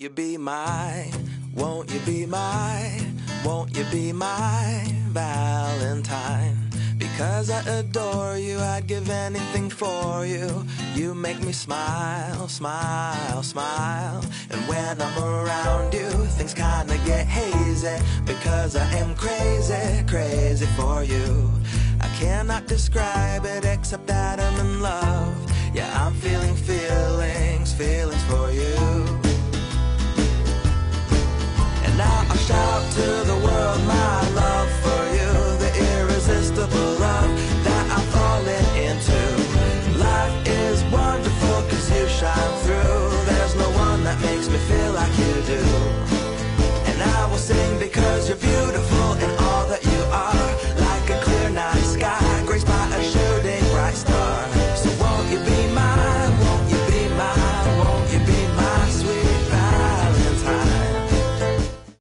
you be my, won't you be my, won't you be my Valentine? Because I adore you, I'd give anything for you. You make me smile, smile, smile. And when I'm around you, things kinda get hazy. Because I am crazy, crazy for you. I cannot describe it except that I'm in love. makes me feel